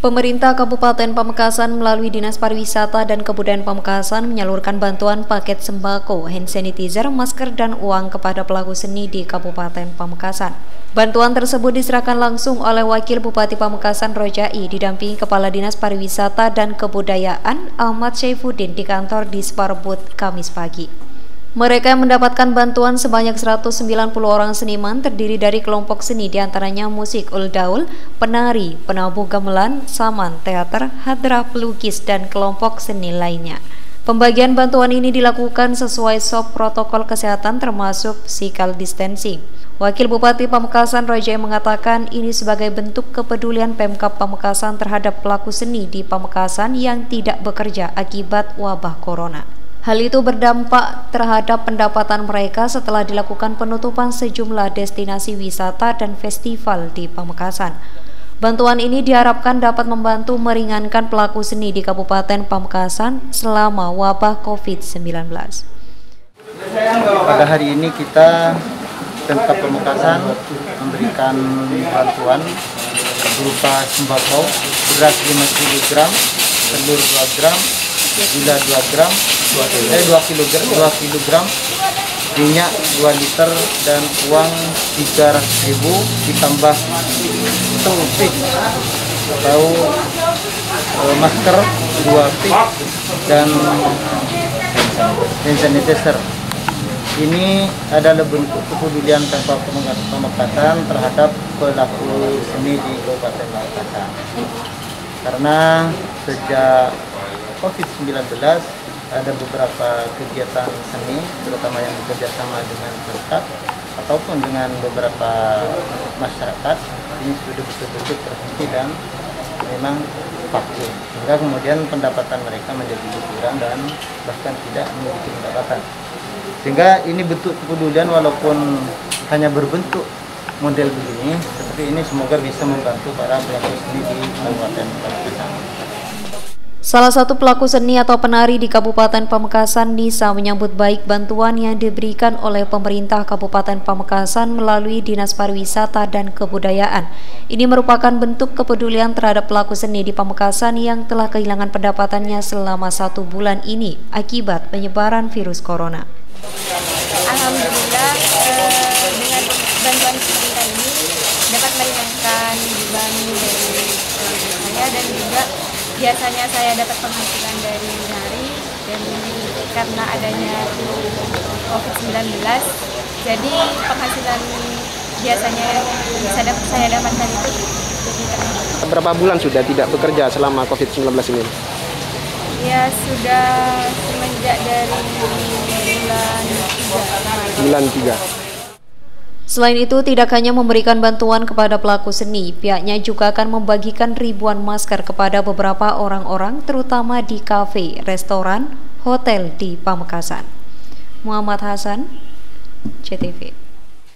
Pemerintah Kabupaten Pamekasan melalui Dinas Pariwisata dan Kebudayaan Pamekasan menyalurkan bantuan paket sembako, hand sanitizer, masker, dan uang kepada pelaku seni di Kabupaten Pamekasan. Bantuan tersebut diserahkan langsung oleh Wakil Bupati Pamekasan Rojai didampingi Kepala Dinas Pariwisata dan Kebudayaan Ahmad Syaifuddin di kantor di Sparbut Kamis pagi. Mereka mendapatkan bantuan sebanyak 190 orang seniman terdiri dari kelompok seni di antaranya musik uldaul, penari, penabuh gamelan, saman, teater, hadra pelukis, dan kelompok seni lainnya. Pembagian bantuan ini dilakukan sesuai SOP protokol kesehatan termasuk physical distancing. Wakil Bupati Pamekasan Rajai mengatakan ini sebagai bentuk kepedulian Pemkap Pamekasan terhadap pelaku seni di Pamekasan yang tidak bekerja akibat wabah corona. Hal itu berdampak terhadap pendapatan mereka setelah dilakukan penutupan sejumlah destinasi wisata dan festival di Pamekasan. Bantuan ini diharapkan dapat membantu meringankan pelaku seni di Kabupaten Pamekasan selama wabah COVID-19. Pada hari ini kita Pemkap Pamekasan memberikan bantuan berupa sembako, beras 5 kg, telur 2 gram, gula 2 gram, 2 eh 2 kg 2 kg minyak 2 liter dan uang 300 ribu ditambah topik atau uh, masker 2 pik dan hand sanitizer. Ini adalah bentuk kepedulian tanpa Pamekasan terhadap pelaku seni di Kabupaten Pamekasan karena sejak COVID-19 ada beberapa kegiatan seni, terutama yang bekerja sama dengan Pemkap ataupun dengan beberapa masyarakat ini sudah betul-betul terhenti dan memang vakum sehingga kemudian pendapatan mereka menjadi berkurang dan bahkan tidak memiliki pendapatan sehingga ini bentuk kepedulian walaupun hanya berbentuk model begini seperti ini semoga bisa membantu para pelaku seni di Kabupaten Pamekasan. Salah satu pelaku seni atau penari di Kabupaten Pamekasan Nisa menyambut baik bantuan yang diberikan oleh pemerintah Kabupaten Pamekasan melalui Dinas Pariwisata dan Kebudayaan. Ini merupakan bentuk kepedulian terhadap pelaku seni di Pamekasan yang telah kehilangan pendapatannya selama satu bulan ini akibat penyebaran virus corona. Alhamdulillah eh, dengan bantuan pemerintah ini dapat meringankan beban dari saya dan juga biasanya saya dapat penghasilan dari menari dan karena adanya COVID-19 jadi penghasilan biasanya bisa dapat saya dapatkan itu Berapa bulan sudah tidak bekerja selama COVID-19 ini? Ya sudah semenjak dari bulan 3 Bulan 3 Selain itu, tidak hanya memberikan bantuan kepada pelaku seni, pihaknya juga akan membagikan ribuan masker kepada beberapa orang-orang, terutama di kafe, restoran, hotel di Pamekasan. Muhammad Hasan, CTV.